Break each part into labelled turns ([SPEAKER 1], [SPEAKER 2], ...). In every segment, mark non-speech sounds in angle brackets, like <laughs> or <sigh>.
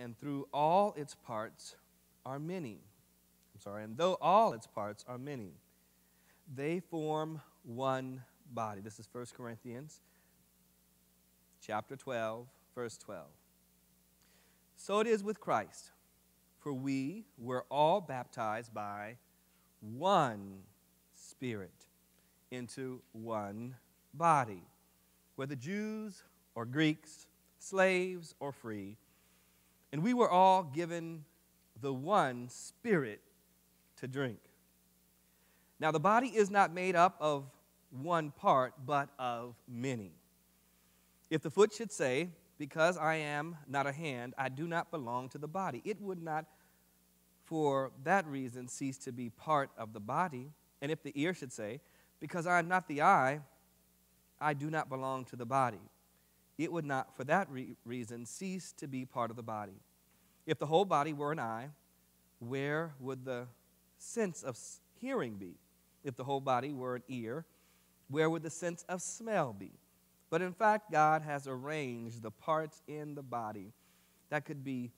[SPEAKER 1] and through all its parts are many. I'm sorry, and though all its parts are many, they form one body. This is 1 Corinthians chapter 12, verse 12. So it is with Christ, for we were all baptized by one Spirit into one body, whether Jews or Greeks, slaves or free, and we were all given the one Spirit to drink. Now, the body is not made up of one part, but of many. If the foot should say, Because I am not a hand, I do not belong to the body, it would not, for that reason, cease to be part of the body. And if the ear should say, Because I am not the eye, I do not belong to the body, it would not, for that re- reason, cease to be part of the body. If the whole body were an eye, where would the sense of hearing be? If the whole body were an ear, where would the sense of smell be? But in fact, God has arranged the parts in the body that could be,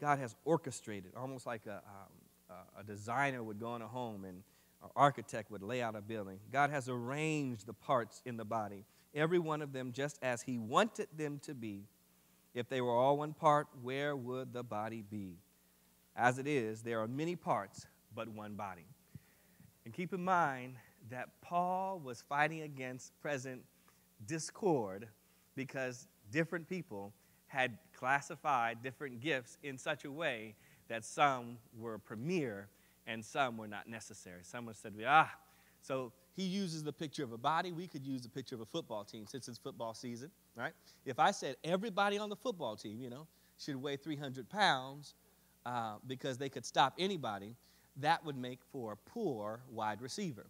[SPEAKER 1] God has orchestrated, almost like a, um, a designer would go in a home and an architect would lay out a building. God has arranged the parts in the body, every one of them just as He wanted them to be. If they were all one part, where would the body be? As it is, there are many parts, but one body. And keep in mind that Paul was fighting against present discord because different people had classified different gifts in such a way that some were premier and some were not necessary. Someone said, ah, so he uses the picture of a body. We could use the picture of a football team since it's football season, right? If I said everybody on the football team, you know, should weigh 300 pounds uh, because they could stop anybody, that would make for a poor wide receiver.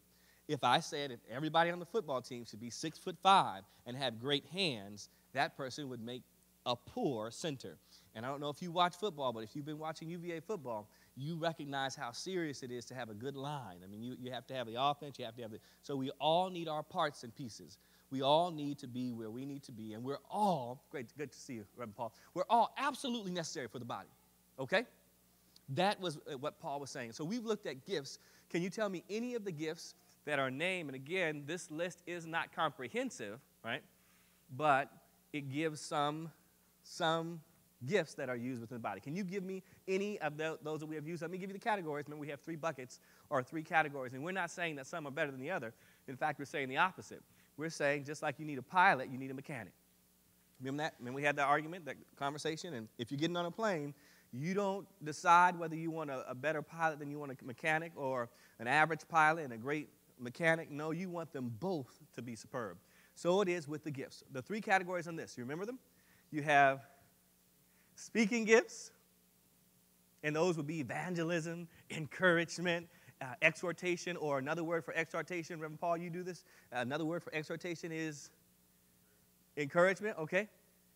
[SPEAKER 1] If I said if everybody on the football team should be six foot five and have great hands, that person would make a poor center. And I don't know if you watch football, but if you've been watching UVA football, you recognize how serious it is to have a good line. I mean, you, you have to have the offense, you have to have the. So we all need our parts and pieces. We all need to be where we need to be, and we're all, great, good to see you, Reverend Paul, we're all absolutely necessary for the body, okay? That was uh, what Paul was saying. So we've looked at gifts. Can you tell me any of the gifts that are named? And again, this list is not comprehensive, right? But it gives some, some gifts that are used within the body. Can you give me any of the, those that we have used? Let me give you the categories. Remember, we have three buckets or three categories, and we're not saying that some are better than the other. In fact, we're saying the opposite. We're saying just like you need a pilot, you need a mechanic. Remember that? Remember we had that argument, that conversation? And if you're getting on a plane, you don't decide whether you want a, a better pilot than you want a mechanic or an average pilot and a great mechanic. No, you want them both to be superb. So it is with the gifts. The three categories on this, you remember them? You have speaking gifts, and those would be evangelism, encouragement, uh, exhortation, or another word for exhortation. Reverend Paul, you do this. Uh, another word for exhortation is encouragement, okay?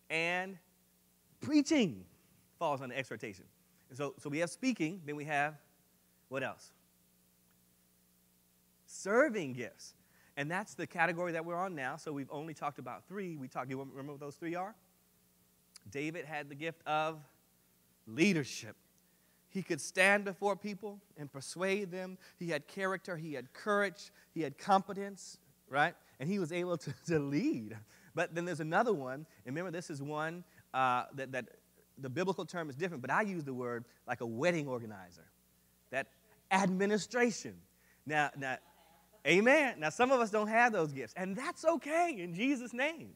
[SPEAKER 1] And preaching falls under exhortation. And so, so we have speaking, then we have what else? Serving gifts. And that's the category that we're on now. So we've only talked about three. We talked, do you remember what those three are? David had the gift of leadership. He could stand before people and persuade them. He had character, he had courage, he had competence, right? And he was able to, <laughs> to lead. But then there's another one, and remember, this is one uh, that, that the biblical term is different, but I use the word like a wedding organizer. That administration. Now, now, amen. Now, some of us don't have those gifts, and that's okay in Jesus' name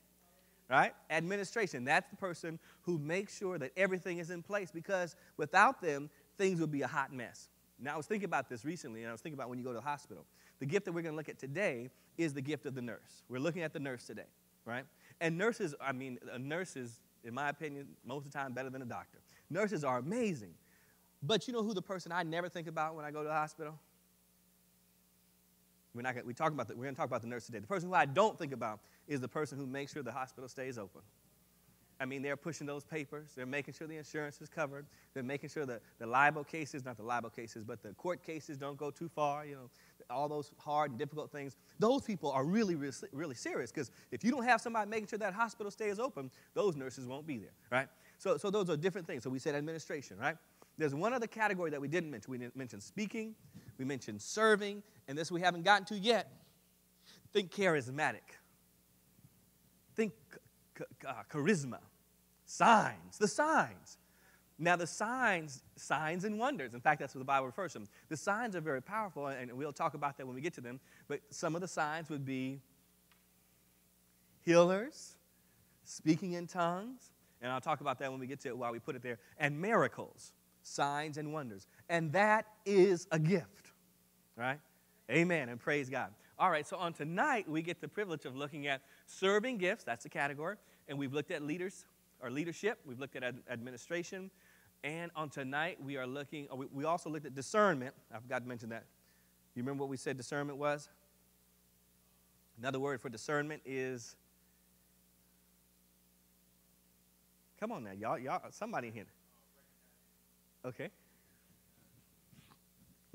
[SPEAKER 1] right? Administration. That's the person who makes sure that everything is in place because without them, things would be a hot mess. Now, I was thinking about this recently, and I was thinking about when you go to the hospital. The gift that we're going to look at today is the gift of the nurse. We're looking at the nurse today, right? And nurses, I mean, uh, a nurse is, in my opinion, most of the time better than a doctor. Nurses are amazing. But you know who the person I never think about when I go to the hospital? We're not gonna, we talk about the, we're going to talk about the nurse today. The person who I don't think about is the person who makes sure the hospital stays open. I mean, they're pushing those papers. They're making sure the insurance is covered. They're making sure that the libel cases, not the libel cases, but the court cases don't go too far, you know, all those hard and difficult things. Those people are really, really, really serious because if you don't have somebody making sure that hospital stays open, those nurses won't be there, right? So, so those are different things. So we said administration, right? There's one other category that we didn't mention. We didn't mention speaking, we mentioned serving, and this we haven't gotten to yet. Think charismatic. Think uh, charisma. Signs, the signs. Now, the signs, signs and wonders, in fact, that's what the Bible refers to them. The signs are very powerful, and we'll talk about that when we get to them. But some of the signs would be healers, speaking in tongues, and I'll talk about that when we get to it while we put it there, and miracles, signs and wonders. And that is a gift, right? Amen, and praise God. All right, so on tonight, we get the privilege of looking at serving gifts, that's the category, and we've looked at leaders or leadership, we've looked at ad- administration, and on tonight, we are looking, oh, we, we also looked at discernment. I forgot to mention that. You remember what we said discernment was? Another word for discernment is Come on now, y'all, y'all, somebody here. Okay.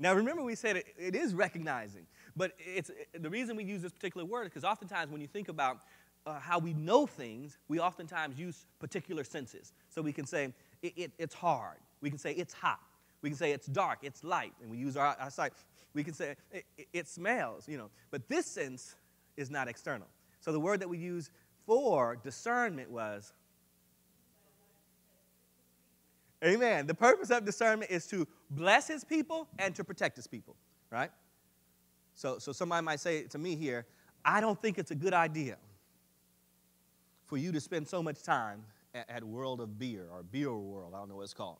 [SPEAKER 1] Now remember, we said it, it is recognizing, but it's the reason we use this particular word is because oftentimes when you think about uh, how we know things, we oftentimes use particular senses. So we can say it, it, it's hard. We can say it's hot. We can say it's dark. It's light, and we use our, our sight. We can say it, it smells. You know, but this sense is not external. So the word that we use for discernment was Amen. The purpose of discernment is to bless his people and to protect his people, right? So, so somebody might say to me here, I don't think it's a good idea for you to spend so much time at, at World of Beer or Beer World. I don't know what it's called.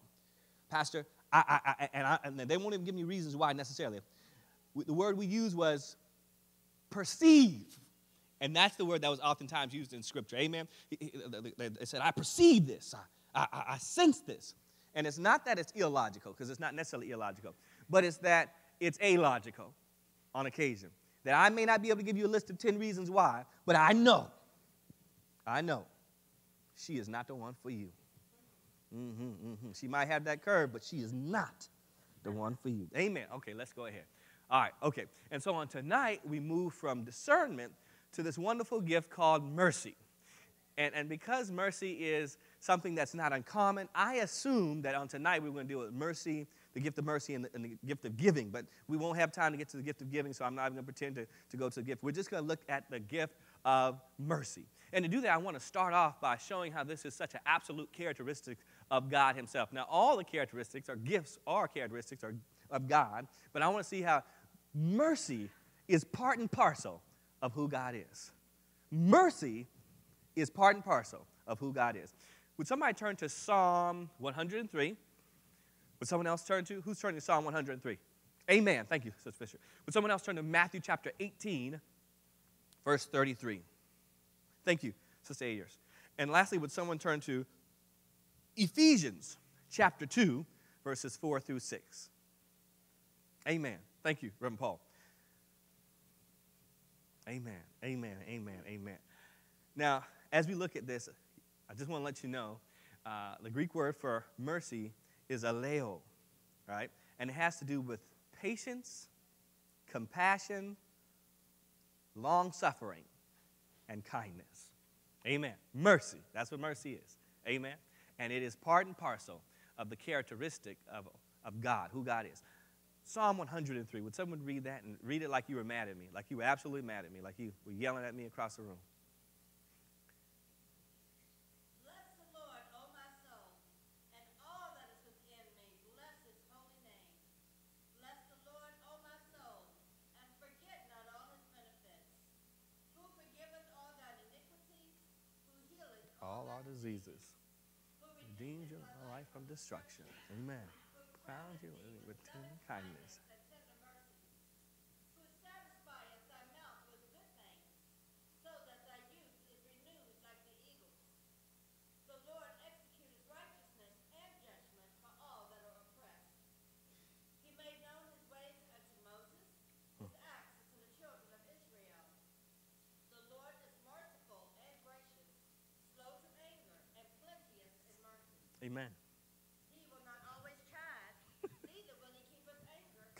[SPEAKER 1] Pastor, I, I, I, and, I, and they won't even give me reasons why necessarily. The word we used was perceive. And that's the word that was oftentimes used in Scripture. Amen. They said, I perceive this. I, I, I sense this. And it's not that it's illogical, because it's not necessarily illogical, but it's that it's illogical on occasion. That I may not be able to give you a list of 10 reasons why, but I know, I know she is not the one for you. Mm-hmm, mm-hmm. She might have that curve, but she is not the one for you. Amen. Okay, let's go ahead. All right, okay. And so on tonight, we move from discernment to this wonderful gift called mercy. And, and because mercy is something that's not uncommon. I assume that on tonight we are going to deal with mercy, the gift of mercy, and the, and the, gift of giving, but we won't have time to get to the gift of giving, so I'm not even going to pretend to, to go to the gift. We're just going to look at the gift of mercy. And to do that, I want to start off by showing how this is such an absolute characteristic of God Himself. Now, all the characteristics or gifts are characteristics are of God, but I want to see how mercy is part and parcel of who God is. Mercy is part and parcel of who God is. Would somebody turn to Psalm 103? Would someone else turn to? Who's turning to Psalm 103? Amen. Thank you, Sister Fisher. Would someone else turn to Matthew chapter 18, verse 33? Thank you, Sister Ayers. And lastly, would someone turn to Ephesians chapter 2, verses 4 through 6? Amen. Thank you, Reverend Paul. Amen. Amen. Amen. Amen. Now, as we look at this, I just want to let you know uh, the Greek word for mercy is aleo, right? And it has to do with patience, compassion, long suffering, and kindness. Amen. Mercy. That's what mercy is. Amen. And it is part and parcel of the characteristic of, of God, who God is. Psalm 103. Would someone read that and read it like you were mad at me, like you were absolutely mad at me, like you were yelling at me across the room? Diseases. Redeemed your life from destruction. Amen. Found you with tender kindness.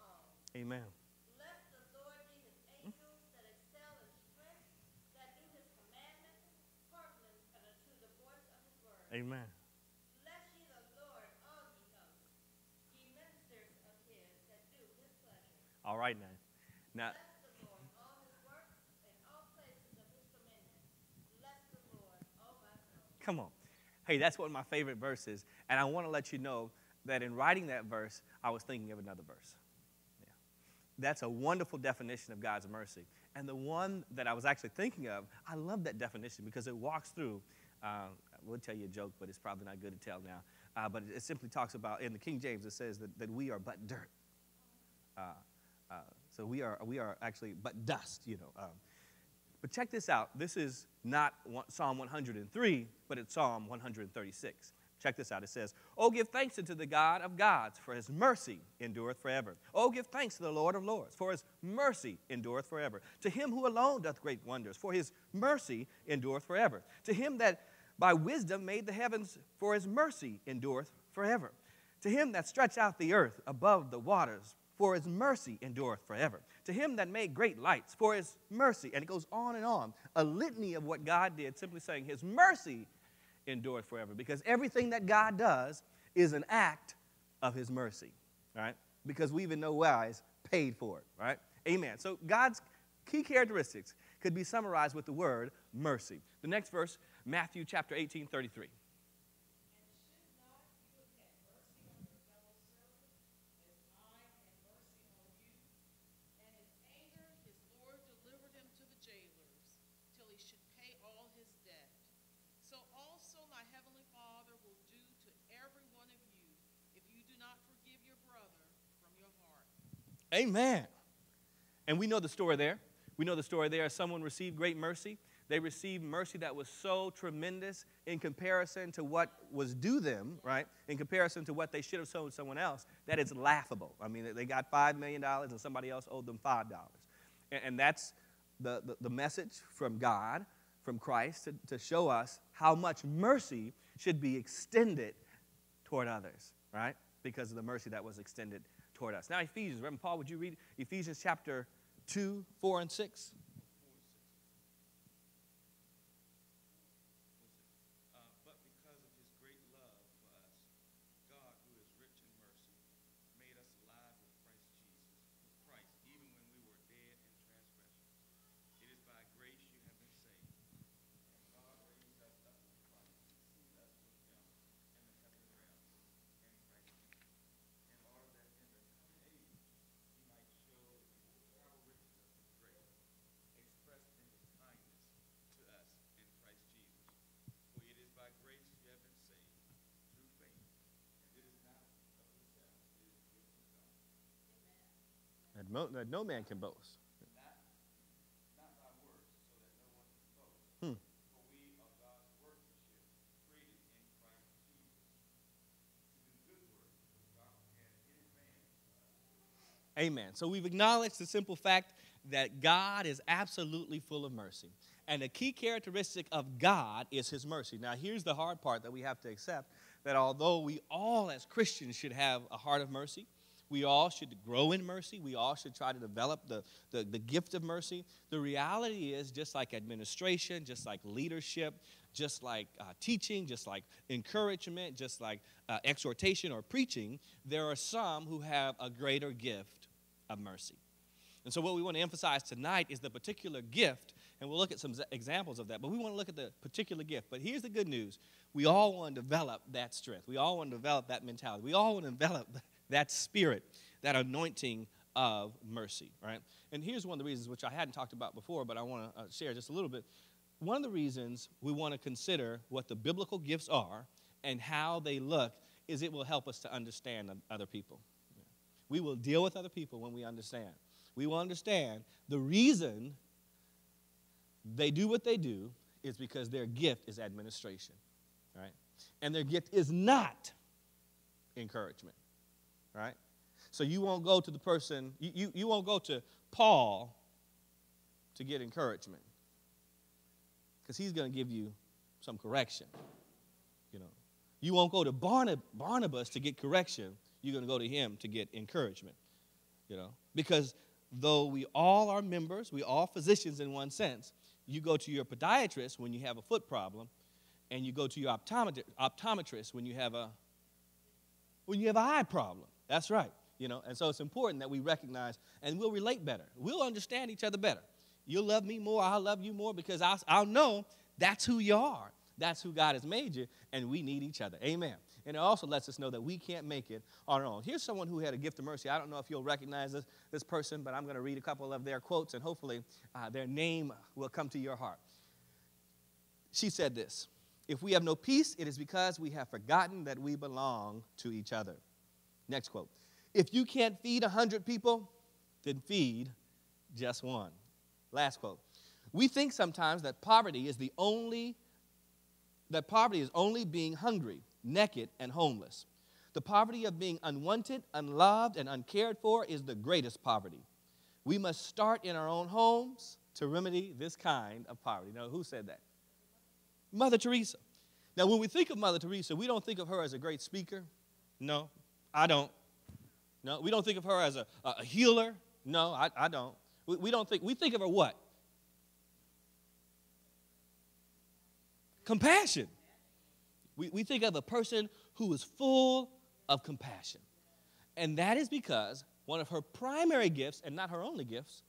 [SPEAKER 2] all.
[SPEAKER 1] Amen.
[SPEAKER 2] Bless the Lord ye his angels that excel in strength, that do his commandments, hearkening unto the voice of his word.
[SPEAKER 1] Amen.
[SPEAKER 2] Bless ye the Lord, all ye hosts, ye ministers of his that do his pleasure.
[SPEAKER 1] All right now. Now,
[SPEAKER 2] Bless the Lord, all his works, and all places of his dominion. Bless the Lord, now. my soul.
[SPEAKER 1] come on. Hey, that's one of my favorite verses. And I want to let you know that in writing that verse, I was thinking of another verse. Yeah. That's a wonderful definition of God's mercy. And the one that I was actually thinking of, I love that definition because it walks through. Uh, I will tell you a joke, but it's probably not good to tell now. Uh, but it, it simply talks about, in the King James, it says that, that we are but dirt. Uh, uh, so we are, we are actually but dust, you know. Um, but check this out. This is not Psalm 103, but it's Psalm 136. Check this out. It says, Oh, give thanks unto the God of gods, for his mercy endureth forever. Oh, give thanks to the Lord of lords, for his mercy endureth forever. To him who alone doth great wonders, for his mercy endureth forever. To him that by wisdom made the heavens, for his mercy endureth forever. To him that stretched out the earth above the waters, for his mercy endureth forever. To him that made great lights, for his mercy, and it goes on and on, a litany of what God did, simply saying his mercy endureth forever. Because everything that God does is an act of his mercy, right? Because we've in no wise paid for it, right? Amen. So God's key characteristics could be summarized with the word mercy. The next verse, Matthew chapter 18, 33.
[SPEAKER 3] And in anger his Lord delivered him to the jailers, till he should pay all his debt. So also my heavenly Father will do to every one of you, if you do not forgive your brother from your heart.
[SPEAKER 1] Amen. And we know the story there. We know the story there. Someone received great mercy. They received mercy that was so tremendous in comparison to what was due them, right? In comparison to what they should have sold someone else, that it's laughable. I mean, they got $5 million and somebody else owed them $5. And, and that's the, the, the message from God, from Christ, to, to show us how much mercy should be extended toward others, right? Because of the mercy that was extended toward us. Now, Ephesians, Reverend Paul, would you read Ephesians chapter 2, 4, and 6?
[SPEAKER 4] Uh, but because of his great love for us, God, who is rich in mercy, made us alive with Christ Jesus, with Christ, even when we were dead in transgressions. It is by grace you have been saved. And God raised us up with Christ and seated us with him in the heavenly realms in Christ Jesus, in order that in the coming age he might show the incredible riches of his grace, expressed in his kindness to us in Christ Jesus. For it is by grace you have been saved, through faith. And it is not of yourselves, it is the gift of God.
[SPEAKER 1] That, mo- that no man can boast.
[SPEAKER 4] Not by works, so that no one can boast.
[SPEAKER 1] Hmm.
[SPEAKER 4] For we are God's workmanship, created in Christ Jesus, to do good works, which God prepared in advance
[SPEAKER 1] Amen. So we've acknowledged the simple fact that God is absolutely full of mercy. And a key characteristic of God is his mercy. Now, here's the hard part that we have to accept that although we all as Christians should have a heart of mercy, we all should grow in mercy. We all should try to develop the, the, the gift of mercy. The reality is, just like administration, just like leadership, just like uh, teaching, just like encouragement, just like uh, exhortation or preaching, there are some who have a greater gift of mercy. And so, what we want to emphasize tonight is the particular gift, and we'll look at some examples of that, but we want to look at the particular gift. But here's the good news we all want to develop that strength, we all want to develop that mentality, we all want to <laughs> develop that spirit, that anointing of mercy, right? And here's one of the reasons which I hadn't talked about before, but I want to uh, share just a little bit. One of the reasons we want to consider what the biblical gifts are and how they look is it will help us to understand other people. We will deal with other people when we understand. We will understand the reason they do what they do is because their gift is administration, right? And their gift is not encouragement, right? So you won't go to the person, you, you, you won't go to Paul to get encouragement because he's going to give you some correction, you know. You won't go to Barnabas to get correction. You're going to go to him to get encouragement, you know, because though we all are members, we all physicians in one sense, you go to your podiatrist when you have a foot problem, and you go to your optometrist when you have a when you have an eye problem. That's right. You know, and so it's important that we recognize and we'll relate better. We'll understand each other better. You'll love me more, I'll love you more because I'll, I'll know that's who you are. That's who God has made you, and we need each other. Amen. And it also lets us know that we can't make it on our own. Here's someone who had a gift of mercy. I don't know if you'll recognize this, this person, but I'm going to read a couple of their quotes, and hopefully uh, their name will come to your heart. She said this If we have no peace, it is because we have forgotten that we belong to each other. Next quote If you can't feed 100 people, then feed just one. Last quote. We think sometimes that poverty is the only that poverty is only being hungry naked, and homeless. The poverty of being unwanted, unloved, and uncared for is the greatest poverty. We must start in our own homes to remedy this kind of poverty. Now, who said that? Mother Teresa. Now, when we think of Mother Teresa, we don't think of her as a great speaker. No, I don't. No, we don't think of her as a, a healer. No, I, I don't. We, we don't think, we think of her what? Compassion. We, we think of a person who is full of compassion. And that is because one of her primary gifts, and not her only gifts,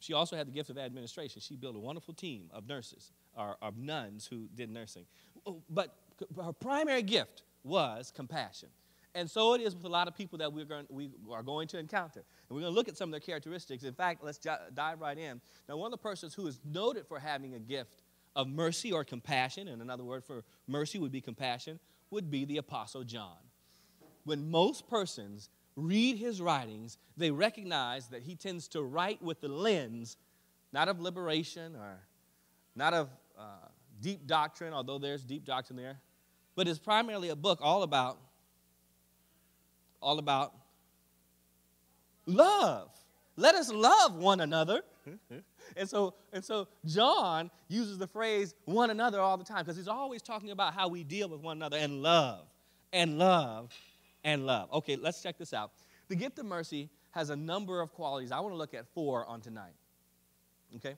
[SPEAKER 1] she also had the gift of administration. She built a wonderful team of nurses, or of nuns who did nursing. Oh, but her primary gift was compassion. And so it is with a lot of people that we're going, we are going to encounter. And we're going to look at some of their characteristics. In fact, let's dive right in. Now, one of the persons who is noted for having a gift of mercy or compassion, and another word for mercy would be compassion, would be the Apostle John. When most persons read his writings, they recognize that he tends to write with the lens not of liberation or not of uh, deep doctrine, although there's deep doctrine there, but it's primarily a book all about all about love. Let us love one another. <laughs> and so, and so John uses the phrase one another all the time because he's always talking about how we deal with one another and love, and love, and love. Okay, let's check this out. The gift of mercy has a number of qualities. I want to look at four on tonight. Okay?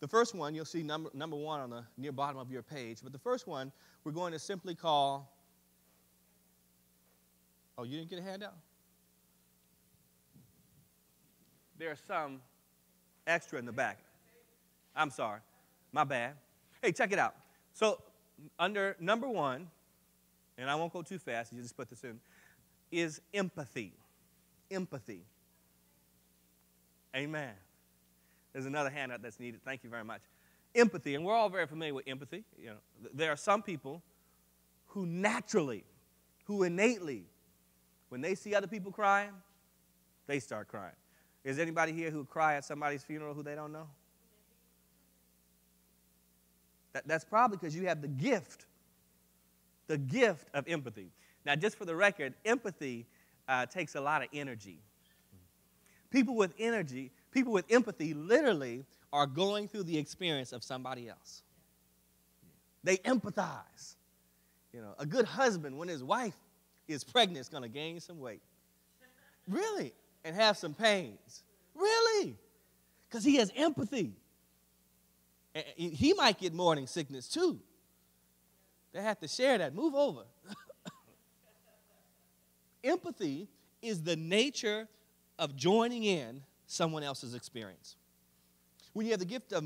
[SPEAKER 1] The first one, you'll see number, number one on the near bottom of your page. But the first one, we're going to simply call. Oh, you didn't get a handout? There are some extra in the back. I'm sorry. My bad. Hey, check it out. So, under number one, and I won't go too fast, you just put this in, is empathy. Empathy. Amen. There's another handout that's needed. Thank you very much. Empathy, and we're all very familiar with empathy. You know, there are some people who naturally, who innately, when they see other people crying, they start crying. Is anybody here who cry at somebody's funeral who they don't know? That, that's probably because you have the gift, the gift of empathy. Now, just for the record, empathy uh, takes a lot of energy. People with energy, people with empathy, literally are going through the experience of somebody else. They empathize. You know, a good husband, when his wife is pregnant, is going to gain some weight. Really? and have some pains. Really? Because he has empathy. And he might get morning sickness too. They have to share that. Move over. <laughs> empathy is the nature of joining in someone else's experience. When you have the gift of